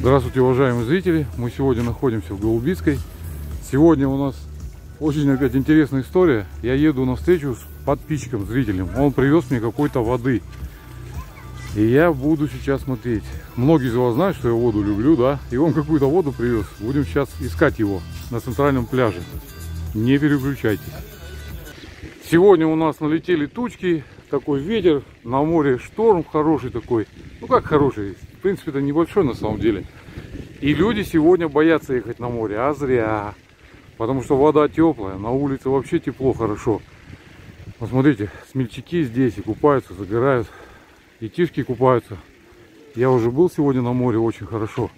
Здравствуйте, уважаемые зрители! Мы сегодня находимся в Голубицкой. Сегодня у нас очень опять интересная история. Я еду на встречу с подписчиком, зрителем. Он привез мне какой-то воды. И я буду сейчас смотреть. Многие из вас знают, что я воду люблю, да? И он какую-то воду привез. Будем сейчас искать его на центральном пляже. Не переключайтесь. Сегодня у нас налетели тучки, такой ветер, на море шторм хороший такой. Ну как хороший, в принципе это небольшой на самом деле. И люди сегодня боятся ехать на море, а зря. Потому что вода теплая, на улице вообще тепло, хорошо. Посмотрите, смельчаки здесь и купаются, загорают. И тишки купаются. Я уже был сегодня на море, очень хорошо.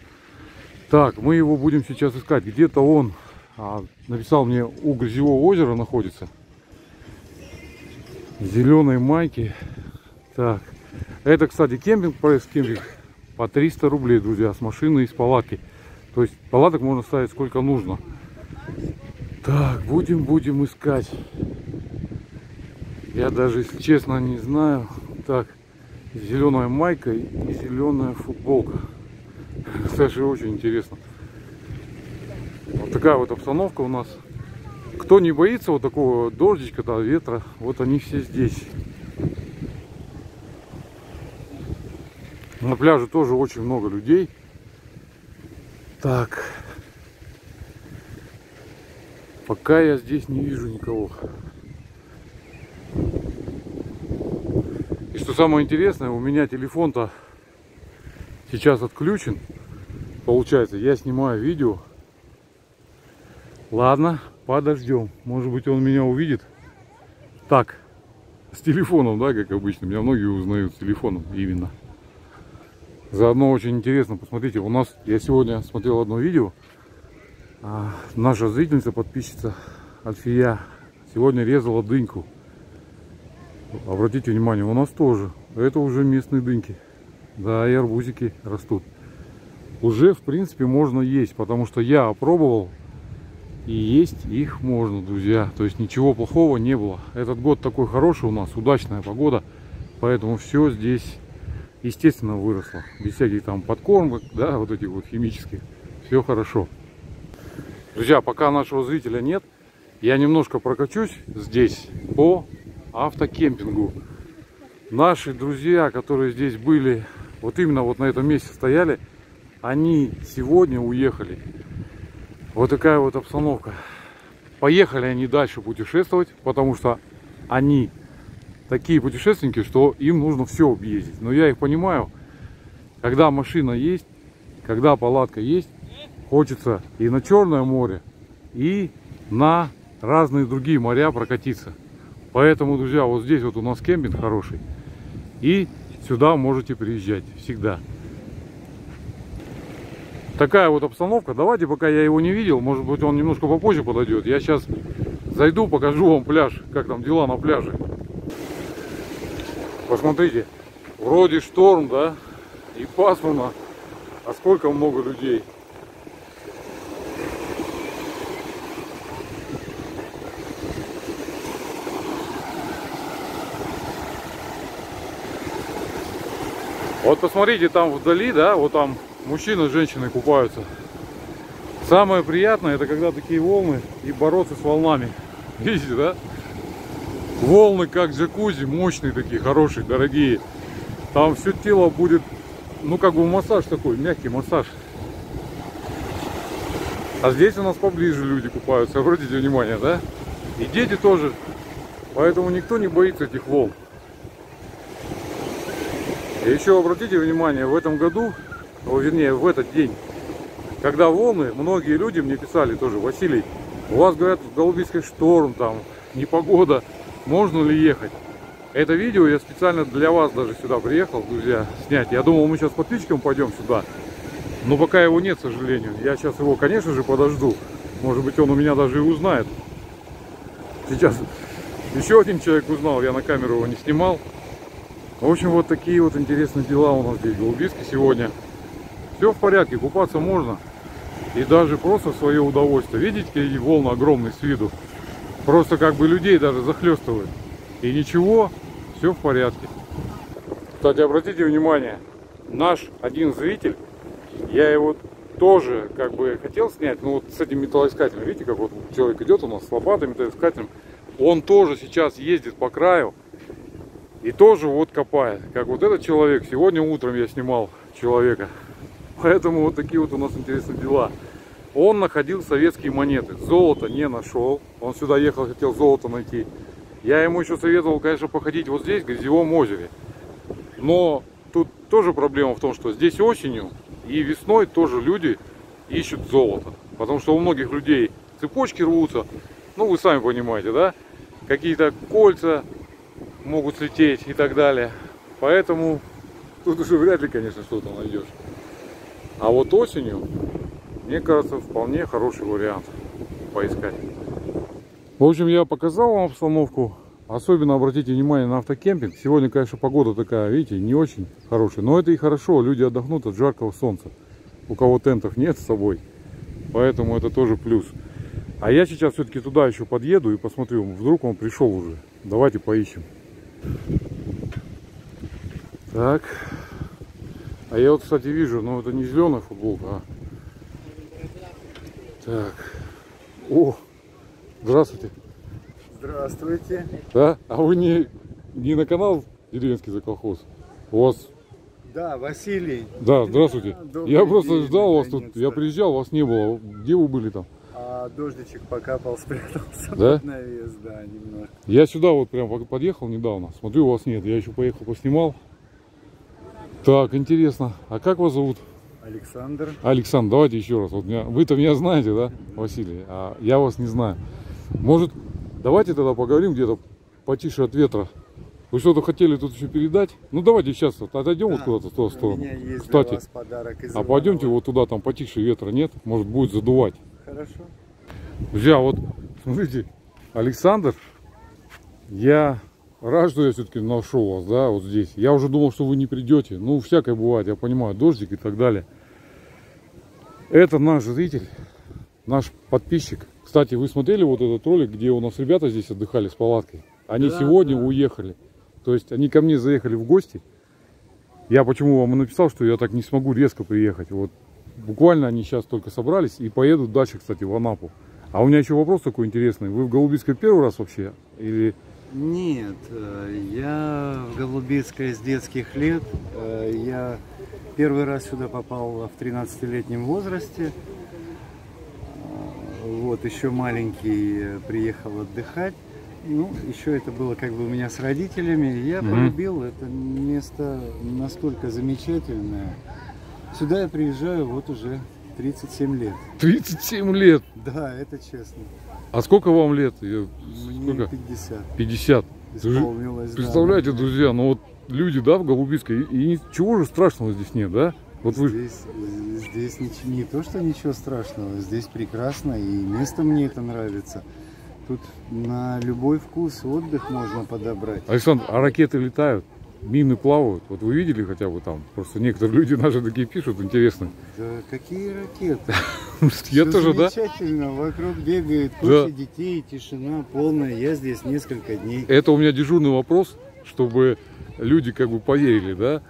Так, мы его будем сейчас искать. Где-то он а, написал мне у Грязевого озера находится. Зеленой майки. Так, это, кстати, кемпинг, пресс кемпинг по 300 рублей, друзья, с машины и с палатки. То есть палаток можно ставить сколько нужно. Так, будем, будем искать. Я даже, если честно, не знаю. Так, зеленая майка и зеленая футболка. Кстати, очень интересно. Вот такая вот обстановка у нас. Кто не боится вот такого дождичка, да, ветра, вот они все здесь. На пляже тоже очень много людей. Так. Пока я здесь не вижу никого. И что самое интересное, у меня телефон-то сейчас отключен. Получается, я снимаю видео. Ладно, подождем. Может быть он меня увидит. Так, с телефоном, да, как обычно. Меня многие узнают с телефоном именно. Заодно очень интересно, посмотрите, у нас, я сегодня смотрел одно видео, а, наша зрительница, подписчица Альфия, сегодня резала дыньку. Обратите внимание, у нас тоже, это уже местные дыньки, да, и арбузики растут. Уже, в принципе, можно есть, потому что я опробовал, и есть их можно, друзья. То есть ничего плохого не было. Этот год такой хороший у нас, удачная погода, поэтому все здесь естественно выросло. Без всяких там подкормок, да, вот этих вот химических. Все хорошо. Друзья, пока нашего зрителя нет, я немножко прокачусь здесь по автокемпингу. Наши друзья, которые здесь были, вот именно вот на этом месте стояли, они сегодня уехали. Вот такая вот обстановка. Поехали они дальше путешествовать, потому что они такие путешественники, что им нужно все объездить. Но я их понимаю, когда машина есть, когда палатка есть, хочется и на Черное море, и на разные другие моря прокатиться. Поэтому, друзья, вот здесь вот у нас кемпинг хороший. И сюда можете приезжать всегда. Такая вот обстановка. Давайте, пока я его не видел, может быть он немножко попозже подойдет. Я сейчас зайду, покажу вам пляж, как там дела на пляже. Посмотрите, вроде шторм, да, и пасмурно, а сколько много людей. Вот посмотрите, там вдали, да, вот там мужчина с женщиной купаются. Самое приятное, это когда такие волны и бороться с волнами. Видите, да? Волны как джакузи, мощные такие, хорошие, дорогие. Там все тело будет, ну как бы массаж такой, мягкий массаж. А здесь у нас поближе люди купаются, обратите внимание, да? И дети тоже. Поэтому никто не боится этих волн. И еще обратите внимание, в этом году, ну, вернее в этот день, когда волны, многие люди мне писали тоже, Василий, у вас, говорят, в Голубицкой шторм, там, непогода можно ли ехать. Это видео я специально для вас даже сюда приехал, друзья, снять. Я думал, мы сейчас с подписчиком пойдем сюда. Но пока его нет, к сожалению. Я сейчас его, конечно же, подожду. Может быть, он у меня даже и узнает. Сейчас еще один человек узнал, я на камеру его не снимал. В общем, вот такие вот интересные дела у нас здесь в Голубиске сегодня. Все в порядке, купаться можно. И даже просто свое удовольствие. Видите, какие волны огромные с виду? Просто как бы людей даже захлестывает. И ничего, все в порядке. Кстати, обратите внимание, наш один зритель Я его тоже как бы хотел снять, но вот с этим металлоискателем, видите, как вот человек идет у нас с лопатой металлоискателем, он тоже сейчас ездит по краю и тоже вот копает. Как вот этот человек, сегодня утром я снимал человека. Поэтому вот такие вот у нас интересные дела. Он находил советские монеты, золото не нашел, он сюда ехал, хотел золото найти. Я ему еще советовал, конечно, походить вот здесь, в Грязевом озере. Но тут тоже проблема в том, что здесь осенью и весной тоже люди ищут золото. Потому что у многих людей цепочки рвутся. Ну, вы сами понимаете, да? Какие-то кольца могут слететь и так далее. Поэтому тут уже вряд ли, конечно, что-то найдешь. А вот осенью, мне кажется, вполне хороший вариант поискать. В общем, я показал вам обстановку. Особенно обратите внимание на автокемпинг. Сегодня, конечно, погода такая, видите, не очень хорошая. Но это и хорошо, люди отдохнут от жаркого солнца. У кого тентов нет с собой. Поэтому это тоже плюс. А я сейчас все-таки туда еще подъеду и посмотрю. Вдруг он пришел уже. Давайте поищем. Так. А я вот, кстати, вижу, но это не зеленая футболка, а. Так. О, здравствуйте. Здравствуйте. Да? А вы не, не на канал Деревенский за колхоз? У вас... Да, Василий. Да, здравствуйте. Добрый я просто день, ждал вас тут. Я приезжал, вас не было. Где вы были там? А дождичек покапал, спрятался Да? под навес, да, немножко. Я сюда вот прям подъехал недавно. Смотрю, вас нет. Я еще поехал поснимал. Так, интересно. А как вас зовут? Александр. Александр, давайте еще раз. Вот меня, вы-то меня знаете, да, Василий? А я вас не знаю. Может, давайте тогда поговорим где-то потише от ветра. Вы что-то хотели тут еще передать? Ну давайте сейчас вот отойдем вот Да, куда-то в ту сторону. Кстати, подарок из а пойдемте вот туда, там потише ветра нет, может будет задувать. Хорошо. Друзья, вот смотрите, Александр, я рад, что я все-таки нашел вас, да, вот здесь. Я уже думал, что вы не придете. Ну, всякое бывает, я понимаю, дождик и так далее. Это наш зритель, наш подписчик. Кстати, вы смотрели вот этот ролик, где у нас ребята здесь отдыхали с палаткой? Они Да, сегодня да. уехали. То есть они ко мне заехали в гости. Я почему вам и написал, что я так не смогу резко приехать. Вот буквально они сейчас только собрались и поедут дальше, кстати, в Анапу. А у меня еще вопрос такой интересный. Вы в Голубицкой первый раз вообще? Или Нет, э, я в Голубицкой с детских лет. Э, Я первый раз сюда попал в 13-летнем возрасте. Э, Вот, еще маленький приехал отдыхать. Ну, еще это было как бы у меня с родителями. Я Мгм. полюбил это место настолько замечательное. Сюда я приезжаю вот уже 37 лет. 37 лет? Да, это честно. А сколько вам лет? Я- Мне Сколько? 50 50. Вы же исполнилось. да. Представляете, друзья, ну вот люди, да, в Голубицкой, и, ничего же страшного здесь нет, да? Вот вы, Здесь, здесь нич- не то, что ничего страшного, здесь прекрасно, и место мне это нравится. Тут на любой вкус отдых можно подобрать. Александр, а ракеты летают? Мины плавают? Вот вы видели хотя бы там? Просто некоторые люди наши такие пишут, интересно. Да какие ракеты? Я тоже, да? Замечательно, вокруг бегает куча детей, тишина полная. Я здесь несколько дней. Это у меня дежурный вопрос, чтобы люди как бы поверили, да?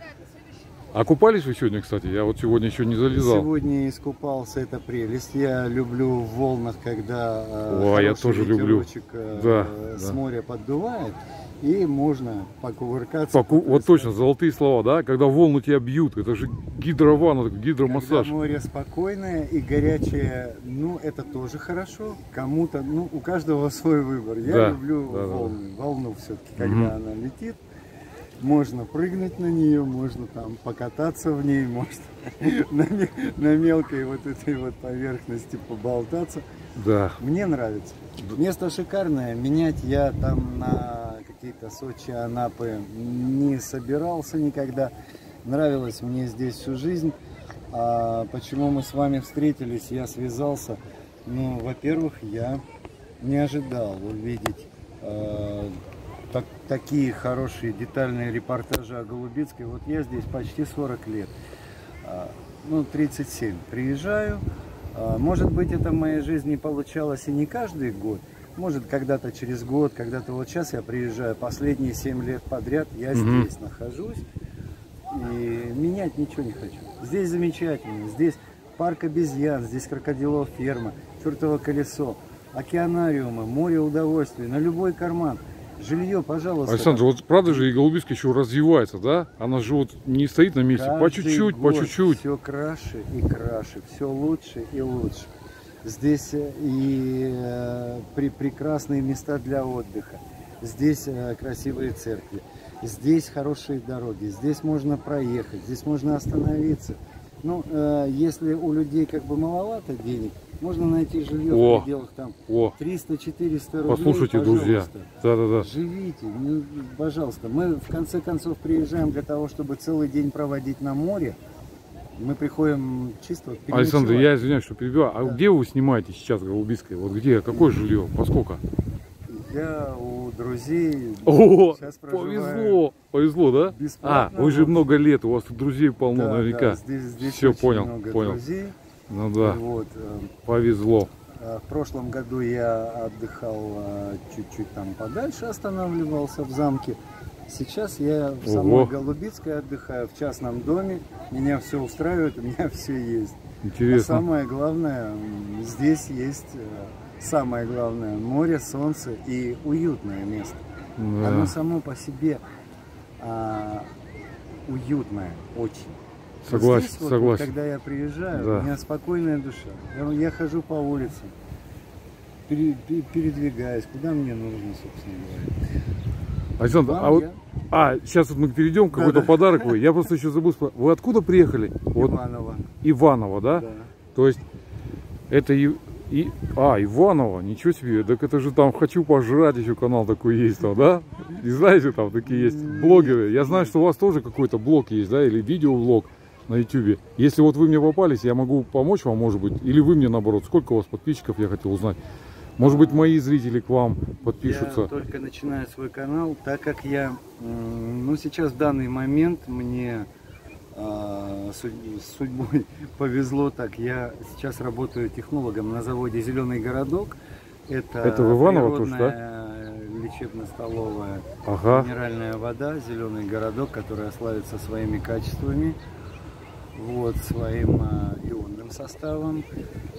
А купались вы сегодня, кстати? Я вот сегодня еще не залезал. Сегодня искупался, это прелесть. Я люблю в волнах, когда э, О, я тоже люблю. э, Да, с да. моря поддувает, и можно покувыркаться. Поку- Вот точно, золотые слова, да? Когда волны тебя бьют, это же гидрованна, такой гидромассаж. Когда море спокойное и горячее, ну это тоже хорошо. Кому-то, ну у каждого свой выбор. Я Да, люблю да, да, да. волны, волну все-таки, когда Мгм. она летит. Можно прыгнуть на нее, можно там покататься в ней, можно на, на мелкой вот этой вот поверхности поболтаться. Да. Мне нравится. Место шикарное. Менять я там на какие-то Сочи, Анапы не собирался никогда. Нравилось мне здесь всю жизнь. А почему мы с вами встретились, я связался? Ну, во-первых, я не ожидал увидеть э, так- такие хорошие детальные репортажи о Голубицкой. Вот я здесь почти 40 лет. А, ну, 37. Приезжаю. А, Может быть, это в моей жизни получалось и не каждый год. Может, когда-то через год, когда-то вот сейчас я приезжаю, последние 7 лет подряд я Мгм. здесь нахожусь. И менять ничего не хочу. Здесь замечательно. Здесь парк обезьян, здесь крокодилов ферма, чертово колесо, океанариумы, море удовольствий, на любой карман. Жилье, пожалуйста. Александр, вот правда же и Голубицкая еще развивается, да? Она же вот не стоит на месте, по чуть-чуть, по чуть-чуть. Все краше и краше, все лучше и лучше. Здесь э, и э, при, прекрасные места для отдыха. Здесь э, красивые церкви. Здесь хорошие дороги. Здесь можно проехать. Здесь можно остановиться. Ну, э, если у людей как бы маловато денег, можно найти жилье О. в пределах там О, 300-400 рублей. послушайте, друзья. пожалуйста. Да-да-да. Живите, ну, пожалуйста. Мы в конце концов приезжаем для того, чтобы целый день проводить на море. Мы приходим чисто Александр, я извиняюсь, что перебиваю. А Да. где вы снимаете сейчас Голубицкое? Вот где? Какое жилье? По сколько? Я у друзей О, сейчас проживаю. повезло, повезло, да? А, вы же много лет, у вас тут друзей полно, Да, наверняка. да, здесь, здесь очень понял, много понял. друзей. Ну да, Вот, э, повезло. а В прошлом году я отдыхал а, чуть-чуть там подальше, останавливался в замке. Сейчас я в самой Ого. Голубицкой отдыхаю, в частном доме. Меня все устраивает, у меня все есть. А Интересно. самое главное, здесь есть э, самое главное море, солнце и уютное место. Да. Оно само по себе а, уютное очень. Вот Согласен, здесь вот, согласен. когда я приезжаю, Да. у меня спокойная душа. Я, я хожу по улице, пере- пе- передвигаюсь, куда мне нужно, собственно говоря. Александр, Вам а вот, я а, сейчас вот мы перейдем, какой-то Да-да. подарок вы. Я просто еще забыл спро- Вы откуда приехали? Вот Иванова. Иваново, да? Да. То есть это и, а Иваново, ничего себе, так это же там хочу пожрать еще канал такой есть там, да? И знаете там такие есть блогеры. Я знаю, что у вас тоже какой-то блог есть, да, или видеоблог на YouTube. Если вот вы мне попались, я могу помочь вам, может быть, или вы мне наоборот. Сколько у вас подписчиков, я хотел узнать. Может быть, мои зрители к вам подпишутся. Я только начинаю свой канал, так как я, ну сейчас в данный момент мне с судьбой повезло так. Я сейчас работаю технологом на заводе Зеленый городок. Это, Это в Иваново тоже, да? природная лечебно-столовая Ага. минеральная вода, Зеленый городок, которая славится своими качествами, вот своим а, ионным составом.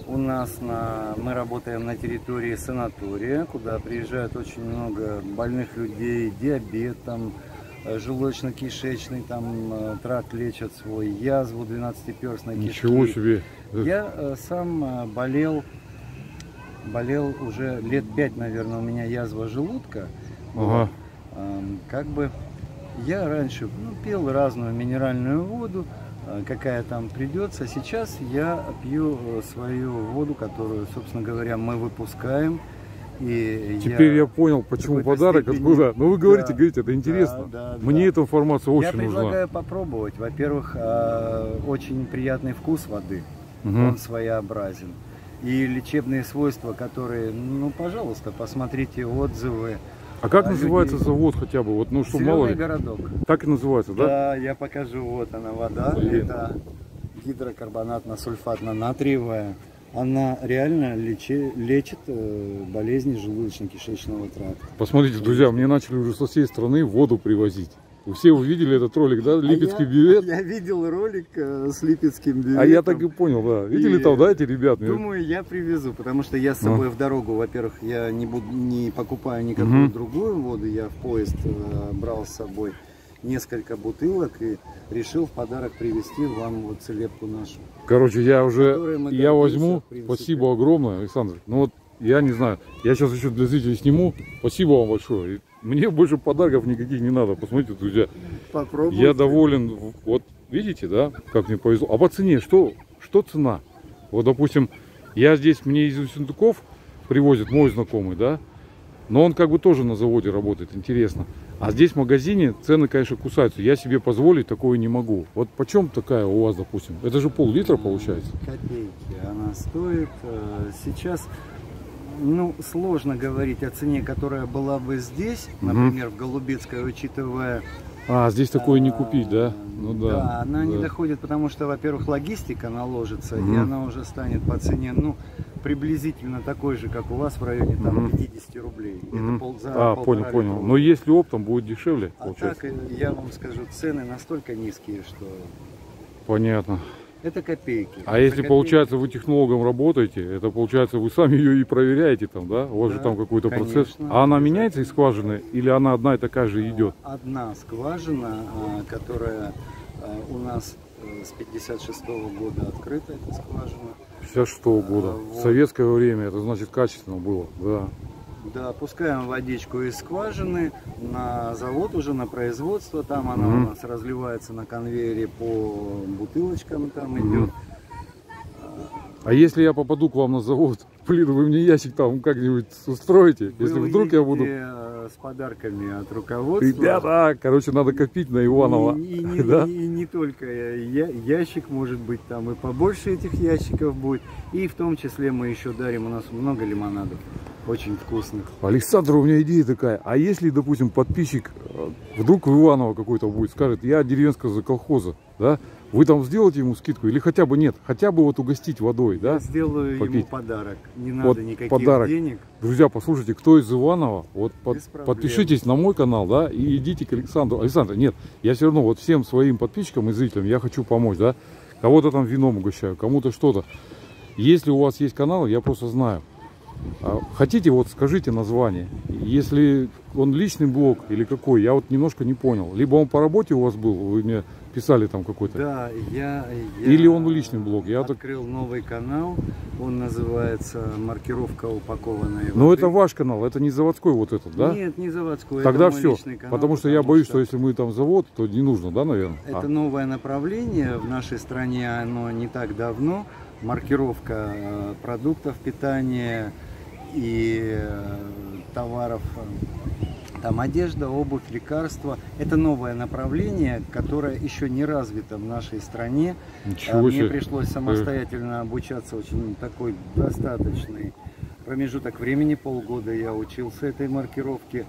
У нас на, мы работаем на территории санатория, куда приезжают очень много больных людей, диабетом, э, желудочно-кишечный там э, тракт лечат свой, язву 12-перстной кишки. Ничего себе. Я э, сам э, болел, болел уже лет пять, наверное, у меня язва желудка. Ага. Эм, Как бы я раньше ну, пил разную минеральную воду, э, какая там придется. Сейчас я пью э, свою воду, которую, собственно говоря, мы выпускаем. И Теперь я, понял, почему подарок, степени- откуда. Ну вы говорите, Да, говорите, это да, интересно. да, Мне да. эта информация Я очень нужна. предлагаю попробовать. Во-первых, э, очень приятный вкус воды. Мгм. Он своеобразен. И лечебные свойства, которые, ну, пожалуйста, посмотрите отзывы. А как а называется люди- завод хотя бы? Вот, ну, что Зеленый мало ли. городок. Так и называется, да? Да, я покажу. Вот она вода. Блин. Это гидрокарбонатно-сульфатно-натриевая. Она реально лечи- лечит э, болезни желудочно-кишечного тракта. Посмотрите, друзья, мне начали уже со всей страны воду привозить. Вы все увидели этот ролик, да? Липецкий а я, бювет. Я видел ролик э, с липецким бюветом. А я так и понял, да. Видели И там, да, эти ребята? Думаю, я привезу, потому что я с собой в дорогу, во-первых, я не, буду, не покупаю никакую Мгм. другую воду, я в поезд э, брал с собой несколько бутылок и решил в подарок привезти вам вот целебку нашу. Короче, я уже, я возьму. Спасибо огромное, Александр. Ну вот, я не знаю, я сейчас еще для зрителей сниму. Спасибо вам большое. Мне больше подарков никаких не надо. Посмотрите, друзья. Попробуйте. Я доволен. Вот видите, да, как мне повезло. А по цене, что, что цена? Вот, допустим, я здесь, мне из Сундуков привозит мой знакомый, да, но он как бы тоже на заводе работает, интересно. А здесь в магазине цены, конечно, кусаются. Я себе позволить такое не могу. Вот почем такая у вас, допустим? Это же пол-литра получается. Копейки она стоит. Э, Сейчас, ну, сложно говорить о цене, которая была бы здесь, например, в Голубецкой, учитывая А, здесь такое не А, купить, да? Ну да. Да, она не да. доходит, потому что, во-первых, логистика наложится, и Мгм. она уже станет по цене, ну, приблизительно такой же, как у вас в районе там Мгм. 50 рублей. Мгм. Это пол, за А, понял, понял. литровую. Но если оптом будет дешевле, А получается. так, э, я вам скажу, цены настолько низкие, что Понятно. Это копейки. А Это если копейки. получается вы технологом работаете, это получается вы сами ее и проверяете там, да? У вас же Да, там какой-то процесс. А она меняется из скважины или она одна и такая же идет? Одна скважина, а, которая а, у нас с 56 года открыта, эта скважина. 56 года. А, В вот. советское время это значит качественно было, да. Да, пускаем водичку из скважины на завод уже на производство. Там она Мгм. у нас разливается на конвейере по бутылочкам там Мгм. идет. А если я попаду к вам на завод, блин, вы мне ящик там как-нибудь устроите, если Вы вдруг я буду... э, с подарками от руководства. Ребята, короче, надо копить на Иванова. И, и да? и не только я- ящик может быть там и побольше этих ящиков будет. И в том числе мы еще дарим, у нас много лимонадов, очень вкусных. Александр, у меня идея такая. А если, допустим, подписчик э, вдруг в Иваново какой-то будет, скажет, я деревенского колхоза, да? Вы там сделаете ему скидку или хотя бы нет, хотя бы вот угостить водой, да? Я сделаю ему Попить. подарок. Не Вот надо никаких подарок. денег. Друзья, послушайте, кто из Иванова, вот под- подпишитесь на мой канал, да, и идите к Александру. Александр, нет, я все равно вот всем своим подписчикам и зрителям я хочу помочь, да. Кого-то там вином угощаю, кому-то что-то. Если у вас есть канал, я просто знаю. А Хотите, вот скажите название. Если он личный блог или какой, я вот немножко не понял. Либо он по работе у вас был, вы мне писали там какой-то. Да, я, я Или он личный блог, я так- открыл новый канал. Он называется «Маркировка упакованная Но воды». это ваш канал, это не заводской вот этот, да? Нет, не заводской. Тогда это все. канал, Потому что я боюсь, что если мы там завод, то не нужно, да, наверное? Это новое направление в нашей стране, оно не так давно. Маркировка э, продуктов питания и э, товаров, э, там одежда, обувь, лекарства. Это новое направление, которое еще не развито в нашей стране. Ничего Мне себе. пришлось самостоятельно обучаться очень такой достаточный промежуток времени, полгода я учился этой маркировке,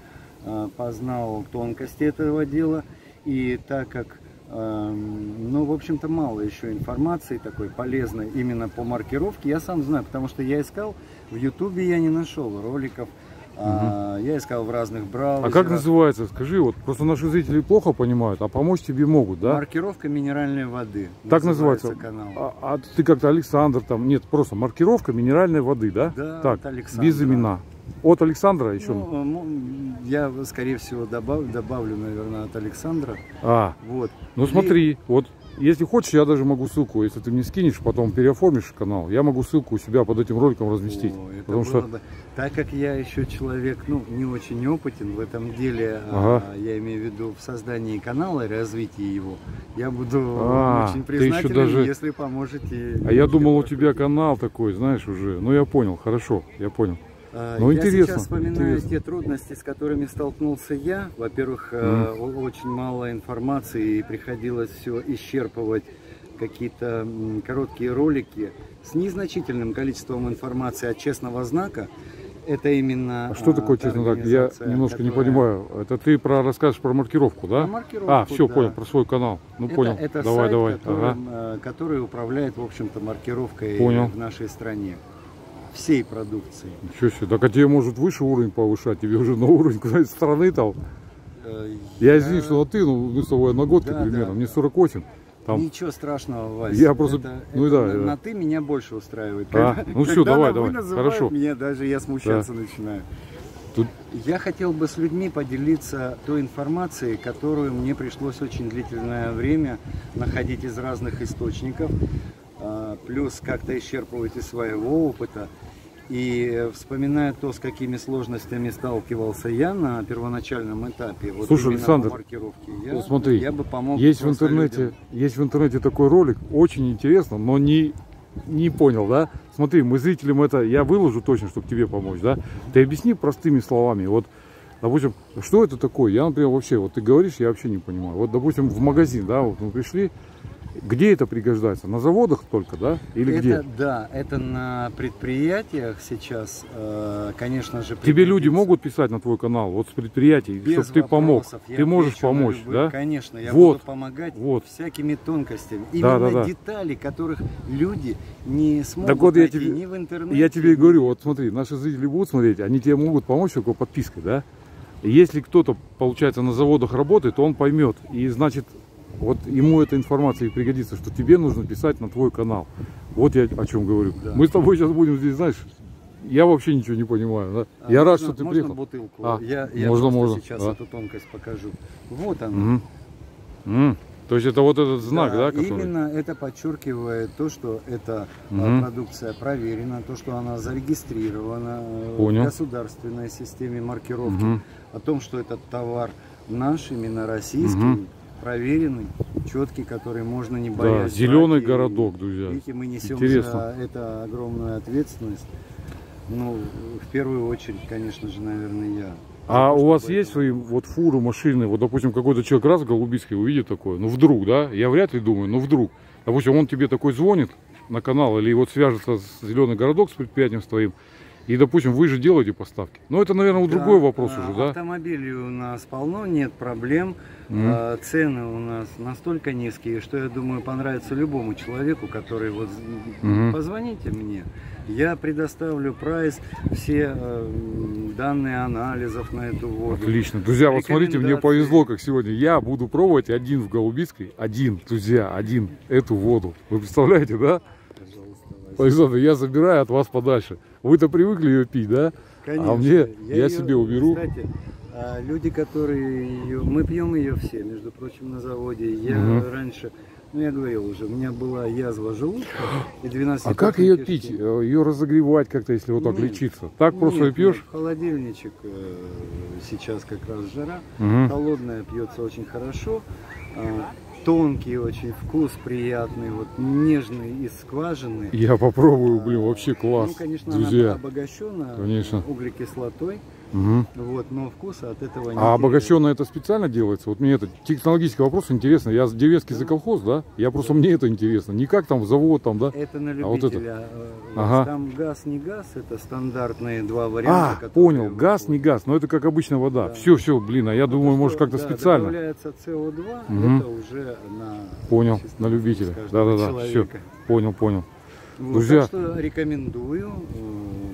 познал тонкости этого дела. И так как, ну, в общем-то, мало еще информации такой полезной именно по маркировке, я сам знаю, потому что я искал, в Ютубе я не нашел роликов, а, я искал в разных А браузерах. как называется? Скажи, вот просто наши зрители плохо понимают, а помочь тебе могут, да? Маркировка минеральной воды. Так называется. канал. А, а ты как-то Александр там, нет, просто маркировка минеральной воды, да? Да, так, от Александра. без имена. От Александра еще? Ну, м, я, скорее всего, добавлю, добавлю, наверное, от Александра. а, Вот. ну И- смотри, вот если хочешь, я даже могу ссылку, если ты мне скинешь, потом переоформишь канал, я могу ссылку у себя под этим роликом разместить. О, потому было что бы- Так как я еще человек, ну, не очень опытен в этом деле, а, Ага. я имею в виду в создании канала и развитии его, я буду А, очень признателен, даже- если поможете. А я думал, у тебя канал такой, знаешь, уже. Ну, я понял, хорошо, я понял. А, Ну, я интересно, сейчас вспоминаю интересно. те трудности, с которыми столкнулся я. Во-первых, о- очень мало информации и приходилось все исчерпывать какие-то короткие ролики с незначительным количеством информации от честного знака. Это именно... А что такое, та честно так? Я немножко не которая- понимаю. Это ты про расскажешь про маркировку, да? Про маркировку, А, все, да. понял, про свой канал. Ну, это, понял. это давай, сайт, давай. Которым, Ага. э, который управляет, в общем-то, маркировкой Понял. в нашей стране. Всей продукции. Ничего себе. Так а тебе может выше уровень повышать, тебе уже на уровень какой-то страны там. Э, Я извини, что ты, ну мы с тобой одногодки Да, примерно, да, мне да. 48. Там, Ничего страшного, Вася. Я просто- Это- ну это да, на, да. на ты меня больше устраивает. А, Когда- ну когда давай, давай, хорошо. Меня даже я смущаться начинаю. Тут- Я хотел бы с людьми поделиться той информацией, которую мне пришлось очень длительное время находить из разных источников, а, плюс как-то исчерпывать из своего опыта. И э, вспоминая то, с какими сложностями сталкивался я на первоначальном этапе, вот Слушай, Александр, по маркировке, я, ну, смотри, я бы помог есть в интернете, людям. есть в интернете такой ролик, очень интересно, но не, не понял, да? Смотри, мы зрителям это, я выложу точно, чтобы тебе помочь, да? Ты объясни простыми словами, вот, допустим, что это такое? Я, например, вообще, вот ты говоришь, я вообще не понимаю. Вот, допустим, в магазин, да, вот мы пришли, где это пригождается? На заводах только, да? Или это, где? Да, это на предприятиях сейчас, э, конечно же. Тебе люди могут писать на твой канал, вот с предприятий, Без чтобы ты помог. я Ты можешь помочь, любые- да? Конечно, я Вот, буду помогать вот. всякими тонкостями. Да, Именно да, да. детали, которых люди не смогут Так вот я тебе- ни в интернете. Я тебе и говорю, вот смотри, наши зрители будут смотреть, они тебе могут помочь только подпиской, да? Если кто-то, получается, на заводах работает, то он поймет. И значит, вот ему эта информация и пригодится, что тебе нужно писать на твой канал. Вот я о чем говорю. Да. Мы с тобой сейчас будем здесь, знаешь, я вообще ничего не понимаю. да. А Я рад, можно- что ты можно приехал. бутылку? А, я я можно, можно, сейчас да. эту тонкость покажу. Вот она. Мгм. М. То есть это вот этот знак, да, который? Именно это подчеркивает то, что эта а, Мгм. продукция проверена, то, что она зарегистрирована э, Понял. в государственной системе маркировки, Мгм. о том, что этот товар наш, именно российский, Мгм. Проверенный, четкий, который можно не Да, боясь. зеленый брать. И, городок, друзья. Видите, мы несем Интересно. за это огромную ответственность. Ну, в первую очередь, конечно же, наверное, я. А Потому у вас есть свои вот фуры, машины, вот, допустим, какой-то человек раз в Голубицкой увидит такое, ну вдруг, да, я вряд ли думаю, но вдруг, допустим, он тебе такой звонит на канал или вот свяжется с Зеленый городок с предприятием с твоим, и, допустим, вы же делаете поставки. Ну, это, наверное, Да, другой вопрос а, уже, да? Автомобилей у нас полно, нет проблем. Мгм. А, Цены у нас настолько низкие, что я думаю понравится любому человеку, который вот Мгм. позвоните мне. Я предоставлю прайс, все э, данные анализов на эту воду. Отлично. Друзья, вот смотрите, мне повезло, как сегодня. Я буду пробовать один в Голубицкой, один, друзья, один, эту воду. Вы представляете, да? Александр, я забираю от вас подальше. Вы-то привыкли ее пить, да? Конечно. мне- я её- себе уберу. Кстати, а, люди, которые ее... Мы пьем ее все, между прочим, на заводе. Я Мгм. раньше... Ну, я говорил уже, у меня была язва желудка и 12 А как ее пить? Ее разогревать как-то, если вот так Нет. лечиться? Так просто ее пьешь? Холодильничек э, сейчас как раз жара. Мгм. Холодная пьется очень хорошо. Тонкий очень вкус, приятный, вот нежный из скважины. Я попробую, блин, вообще класс. Ну, конечно, Друзья. она обогащена Конечно. углекислотой, Мгм. вот, но вкуса от этого не А обогащенное это специально делается? Вот мне это технологический вопрос интересно. Я деревенский за колхоз, да? Я просто мне это интересно. Не как там завод там, да? Это на А вот это? любителя. э, Ага. Там газ, не газ, это стандартные два варианта. А, понял. Газ, не газ, но это как обычная вода. Да. Все, все, блин, а я думаю, То, может что, как-то да, специально. Добавляется СО2, Мгм. это уже на Понял, на любителя. Да-да-да, все. Понял, понял. Вот, Друзья. Так что рекомендую э,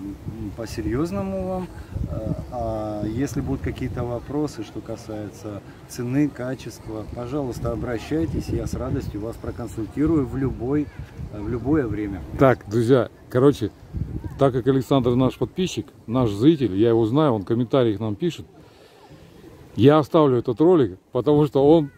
по-серьезному вам. Э, А если будут какие-то вопросы, что касается цены, качества, пожалуйста, обращайтесь, я с радостью вас проконсультирую в, любой, в любое время. Так, друзья, короче, так как Александр наш подписчик, наш зритель, я его знаю, он в комментариях нам пишет, я оставлю этот ролик, потому что он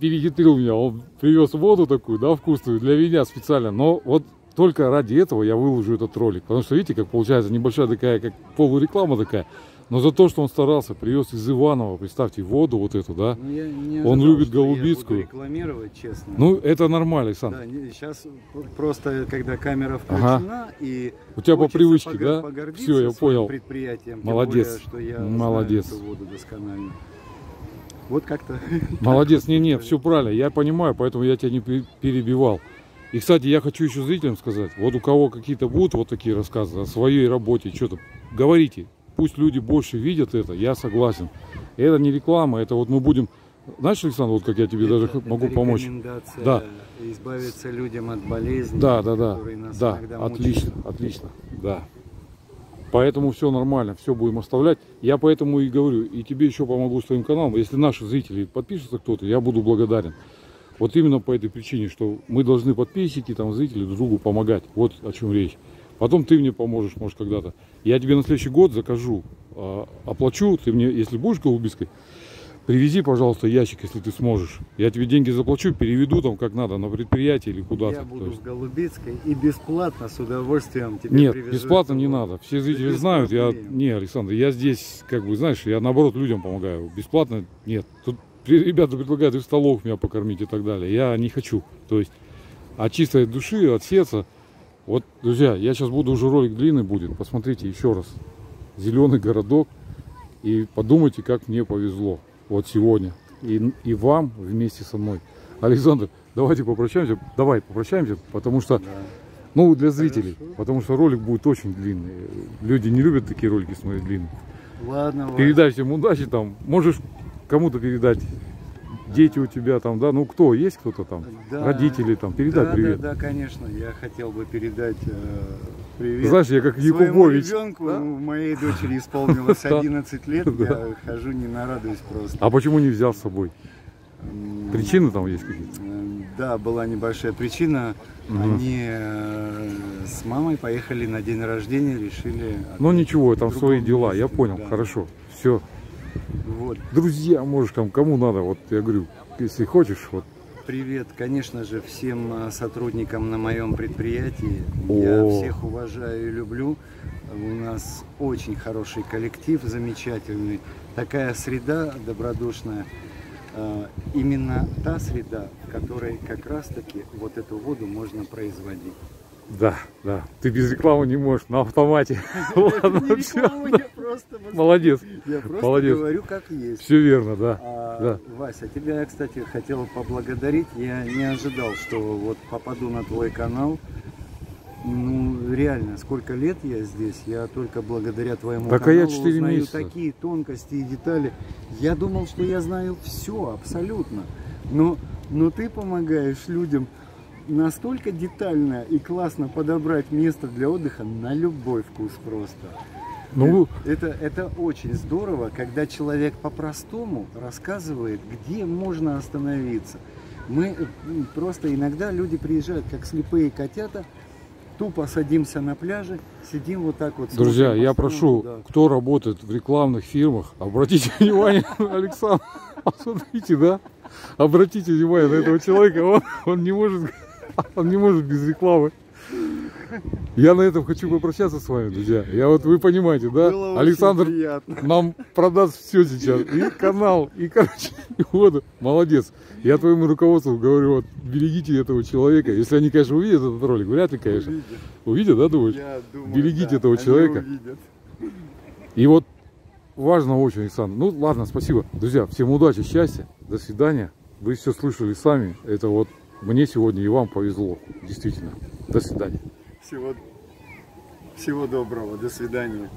перехитрил меня, он привез воду такую, да, вкусную для меня специально, но вот только ради этого я выложу этот ролик, потому что видите, как получается небольшая такая, как полуреклама такая, но за то, что он старался, привез из Иванова, представьте, воду вот эту, да, Ну, я не Он ожидал, любит что я буду Голубицкую. рекламировать, честно. ну это нормально, Александр. Да, сейчас просто, когда камера включена и У тебя по привычке, да? Все, я понял. предприятием, Молодец. более, что я Молодец. знаю эту воду досконально. Вот как-то. Молодец, не, не, все правильно, я понимаю, поэтому я тебя не пе- перебивал. И, кстати, я хочу еще зрителям сказать, вот у кого какие-то будут вот такие рассказы о своей работе, что-то, говорите, пусть люди больше видят это, я согласен. Это не реклама, это вот мы будем, знаешь, Александр, вот как я тебе даже Это- могу это помочь. Да. избавиться людям от болезней, Да, да, да, которые нас да, отлично, мучают. отлично, да. Поэтому все нормально, все будем оставлять. Я поэтому и говорю, и тебе еще помогу с твоим каналом. Если наши зрители подпишутся кто-то, я буду благодарен. Вот именно по этой причине, что мы должны подписчики, там, зрители друг другу помогать. Вот о чем речь. Потом ты мне поможешь, может, когда-то. Я тебе на следующий год закажу, а, оплачу. Ты мне, если будешь голубиской, привези, пожалуйста, ящик, если ты сможешь. Я тебе деньги заплачу, переведу там как надо, на предприятие или куда-то. Я буду есть- в Голубицкой и бесплатно с удовольствием тебе Нет, привезу бесплатно не надо. Все зрители знают, я... Не, Александр, я здесь, как бы, знаешь, я наоборот людям помогаю. Бесплатно нет. Тут ребята предлагают и в столовых меня покормить и так далее. Я не хочу. То есть от чистой души, от сердца. Вот, друзья, я сейчас буду уже ролик длинный будет. Посмотрите еще раз. Зеленый городок. И подумайте, как мне повезло. Вот сегодня. И, и вам вместе со мной. Александр, давайте попрощаемся. Давай попрощаемся, потому что Да. ну, для зрителей, Хорошо. потому что ролик будет очень длинный. Люди не любят такие ролики смотреть длинные. Ладно. Передай всем удачи там. Можешь кому-то передать. Дети у тебя там, да? Ну, кто? Есть кто-то там? Да. Родители там. Передай да, привет. Да, да, конечно. Я хотел бы передать э, привет. Знаешь, я как Якубович. ребенку, да? ну, моей дочери исполнилось Да. 11 лет, я хожу не нарадуюсь просто. А почему не взял с собой? Причины там есть какие-то? э, Да, была небольшая причина. Мгм. Они э, с мамой поехали на день рождения, решили... Ну ничего, там свои дела, я месте, понял, да. хорошо. Все. Вот. Друзья, можешь там, кому надо, вот я говорю, если хочешь, вот Привет, конечно же, всем э, сотрудникам на моем предприятии. О. Я всех уважаю и люблю. У нас очень хороший коллектив, замечательный. Такая среда добродушная. Э, Именно та среда, в которой как раз-таки вот эту воду можно производить. Да, да. Ты без рекламы не можешь, на автомате. Ладно, все. Молодец. я просто молодец. говорю как есть. Все верно, да. А, Да. Вася, тебя я, кстати, хотел поблагодарить. Я не ожидал, что вот попаду на твой канал. Ну, реально, сколько лет я здесь, я только благодаря твоему Так, а каналу я четыре узнаю месяца. такие тонкости и детали. Я думал, что я знаю все, абсолютно. Но, но ты помогаешь людям настолько детально и классно подобрать место для отдыха на любой вкус просто. Ну, Это, это очень здорово, когда человек по-простому рассказывает, где можно остановиться. Мы э, просто иногда люди приезжают как слепые котята, тупо садимся на пляже, сидим вот так вот. друзья, я прошу, да. кто работает в рекламных фирмах, обратите внимание, Александр, посмотрите, да? Обратите внимание на этого человека, он, он не может, он не может без рекламы. Я на этом хочу попрощаться с вами, друзья. Я вот вы понимаете, да? Было Александр нам продаст все сейчас. И канал, и, короче, и воду. Молодец. Я твоему руководству говорю, вот, берегите этого человека. Если они, конечно, увидят этот ролик, вряд ли, конечно. Увидят. Увидят, да, думаешь? Я думаю, Берегите да, этого человека. увидят. И вот важно очень, Александр. Ну, ладно, спасибо. Друзья, всем удачи, счастья. До свидания. Вы все слышали сами. Это вот мне сегодня и вам повезло. Действительно. До свидания. Всего, всего доброго, до свидания.